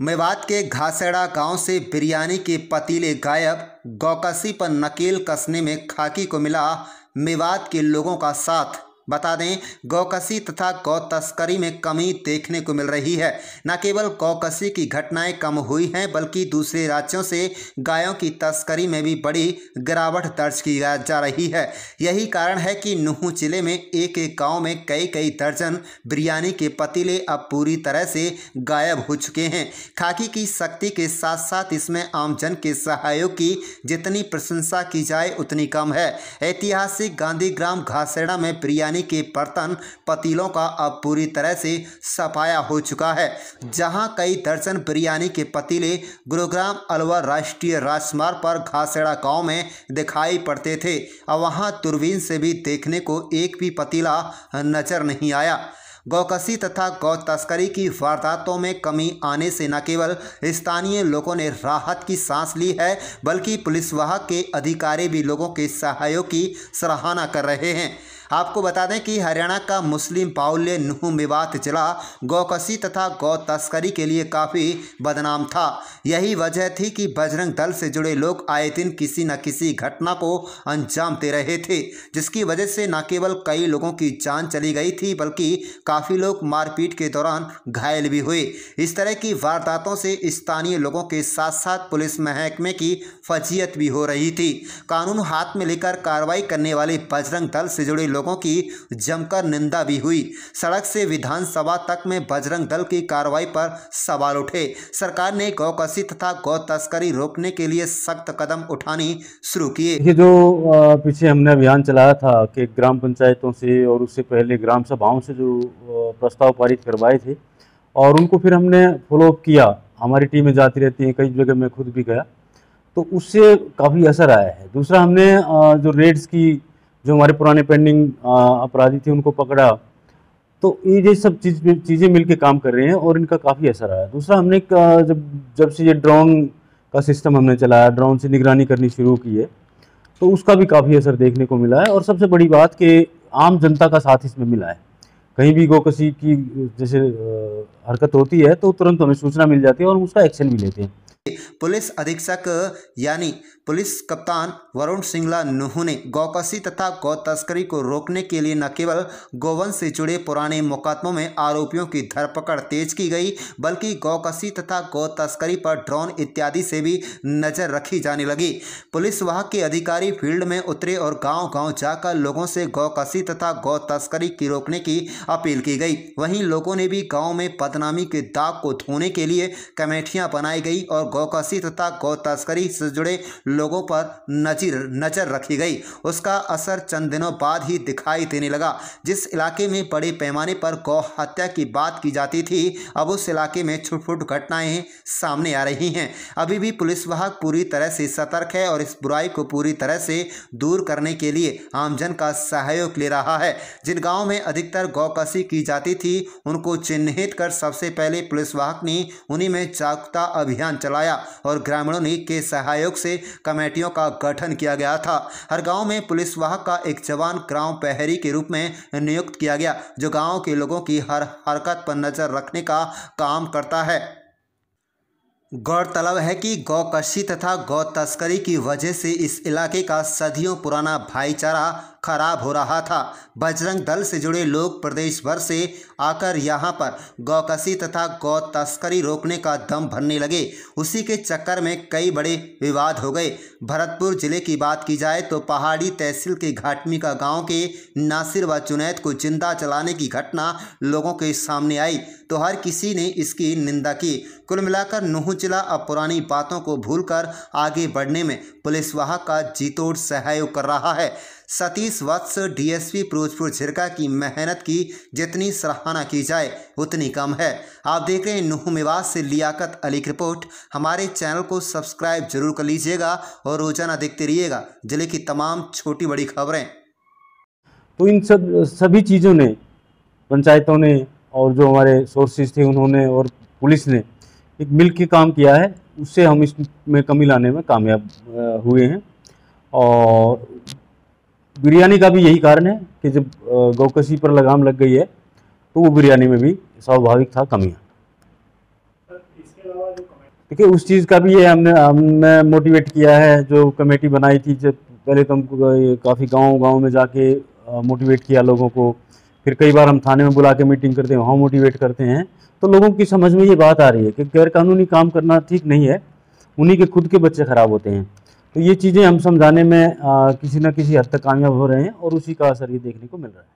मेवात के घासेड़ा गाँव से बिरयानी के पतीले गायब, गौकसी पर नकेल कसने में खाकी को मिला मेवात के लोगों का साथ। बता दें, गौकसी तथा गौ तस्करी में कमी देखने को मिल रही है। न केवल गौकसी की घटनाएँ कम हुई हैं, बल्कि दूसरे राज्यों से गायों की तस्करी में भी बड़ी गिरावट दर्ज की जा रही है। यही कारण है कि नूह ज़िले में एक एक गाँव में कई कई दर्जन बिरयानी के पतीले अब पूरी तरह से गायब हो चुके हैं। खाकी की शक्ति के साथ साथ इसमें आमजन के सहयोग की जितनी प्रशंसा की जाए, उतनी कम है। ऐतिहासिक गांधी ग्राम घासेड़ा में बिरयानी बिरयानी के बर्तन पतीलों का अब पूरी तरह से सफाया हो चुका है, जहाँ कई दर्जन बिरयानी के पतीले गुरुग्राम अलवर राष्ट्रीय राजमार्ग पर घासेड़ा गाँव में दिखाई पड़ते थे। और वहाँ दूरबीन से भी देखने को एक भी पतीला नज़र नहीं आया। गौकसी तथा गौ तस्करी की वारदातों में कमी आने से न केवल स्थानीय लोगों ने राहत की सांस ली है, बल्कि पुलिस विभाग के अधिकारी भी लोगों के सहयोग की सराहना कर रहे हैं। आपको बता दें कि हरियाणा का मुस्लिम बाहुल्य नुह मेवात जिला गौकसी तथा गौ तस्करी के लिए काफ़ी बदनाम था। यही वजह थी कि बजरंग दल से जुड़े लोग आए दिन किसी न किसी घटना को अंजाम दे रहे थे, जिसकी वजह से न केवल कई लोगों की जान चली गई थी, बल्कि काफ़ी लोग मारपीट के दौरान घायल भी हुए। इस तरह की वारदातों से स्थानीय लोगों के साथ साथ पुलिस महकमे की फजीयत भी हो रही थी। कानून हाथ में लेकर कार्रवाई करने वाले बजरंग दल से जुड़े लोगों की जमकर निंदा भी हुई। सड़क से विधानसभा तक में बजरंग दल की कार्रवाई पर सवाल उठे। सरकार ने गौकसी तथा गौ तस्करी रोकने के लिए सख्त कदम उठानी शुरू किए। ये जो पीछे हमने अभियान चलाया था कि ग्राम पंचायतों से और उससे पहले ग्राम सभाओं से जो प्रस्ताव पारित करवाए थे और उनको फिर हमने फॉलोअप किया। हमारी टीमें जाती रहती हैं, कई जगह मैं खुद भी गया। तो उससे काफ़ी असर आया है। दूसरा हमने जो रेड्स की जो हमारे पुराने पेंडिंग अपराधी थे, उनको पकड़ा। तो ये सब चीज़, चीज़ें मिल काम कर रहे हैं और इनका काफ़ी असर आया। दूसरा, हमने जब जब से ये ड्रोन का सिस्टम हमने चलाया, ड्रोन से निगरानी करनी शुरू की है तो उसका भी काफ़ी असर देखने को मिला है और सबसे बड़ी बात कि आम जनता का साथ इसमें मिला है। कहीं भी गोकसी की, जैसे हरकत होती है तो तुरंत हमें सूचना मिल जाती है और उसका एक्शन भी लेते हैं। पुलिस अधीक्षक यानी पुलिस कप्तान वरुण सिंगला नुहू ने गौकसी तथा गौ तस्करी को रोकने के लिए न केवल गोवन से जुड़े पुराने मुकदमों में आरोपियों की धरपकड़ तेज की गई, बल्कि गौकसी तथा गौ तस्करी पर ड्रोन इत्यादि से भी नज़र रखी जाने लगी। पुलिस विभाग के अधिकारी फ़ील्ड में उतरे और गाँव गाँव जाकर लोगों से गौकसी तथा गौ तस्करी की रोकने की अपील की गई। वहीं लोगों ने भी गाँव में बदनामी के दाग को धोने के लिए कमेटियाँ बनाई गई और गौकसी तथा गौ तस्करी से जुड़े लोगों पर नज़र नज़र रखी गई। उसका असर चंद दिनों बाद ही दिखाई देने लगा। जिस इलाके में बड़े पैमाने पर गौ हत्या की बात की जाती थी, अब उस इलाके में छुटफुट घटनाएँ सामने आ रही हैं। अभी भी पुलिस विभाग पूरी तरह से सतर्क है और इस बुराई को पूरी तरह से दूर करने के लिए आमजन का सहयोग ले रहा है। जिन गाँव में अधिकतर गौकसी की जाती थी, उनको चिन्हित कर सबसे पहले पुलिस विभाग ने उन्हीं में जागरूकता अभियान चलाया। और ग्रामीणों ने के सहयोग से कमेटियों का गठन किया गया था। हर गाँव में पुलिस वाहक का एक जवान ग्राम पहरी के रूप में नियुक्त किया गया, जो गाँव के लोगों की हर हरकत पर नज़र रखने का काम करता है। गौरतलब है कि गौकशी तथा गौ तस्करी की वजह से इस इलाके का सदियों पुराना भाईचारा खराब हो रहा था। बजरंग दल से जुड़े लोग प्रदेश भर से आकर यहाँ पर गौकसी तथा गौ तस्करी रोकने का दम भरने लगे। उसी के चक्कर में कई बड़े विवाद हो गए। भरतपुर ज़िले की बात की जाए तो पहाड़ी तहसील के घाटमी का गाँव के नासिर व जुनैद को ज़िंदा चलाने की घटना लोगों के सामने आई। तो हर किसी ने इसकी निंदा की। कुल मिलाकर नूह जिला अब पुरानी बातों को भूलकर आगे बढ़ने में पुलिस वाहक का जीतोड़ सहयोग कर रहा है। सतीश वत्स, डीएसपी फिरोजपुर झिरका की मेहनत की जितनी सराहना की जाए, उतनी कम है। आप देख रहे हैं नुह मेवास से लियाकत अली की रिपोर्ट। हमारे चैनल को सब्सक्राइब ज़रूर कर लीजिएगा और रोज़ाना देखते रहिएगा ज़िले की तमाम छोटी बड़ी खबरें। तो इन सब, सभी चीज़ों ने, पंचायतों ने और जो हमारे सोर्सेज थे उन्होंने और पुलिस ने एक मिल के काम किया है, उससे हम इसमें कमी लाने में कामयाब हुए हैं। और बिरयानी का भी यही कारण है कि जब गौकसी पर लगाम लग गई है तो वो बिरयानी में भी स्वाभाविक था कमेटी देखिए, उस चीज़ का भी ये हमने हमने मोटिवेट किया है, जो कमेटी बनाई थी, जब पहले तो हम काफ़ी गाँव गाँव में जाके मोटिवेट किया लोगों को। फिर कई बार हम थाने में बुला के मीटिंग करते हैं, वहाँ मोटिवेट करते हैं। तो लोगों की समझ में ये बात आ रही है कि गैर कानूनी काम करना ठीक नहीं है, उन्हीं के खुद के बच्चे खराब होते हैं। तो ये चीज़ें हम समझाने में आ, किसी ना किसी हद तक कामयाब हो रहे हैं और उसी का असर ये देखने को मिल रहा है।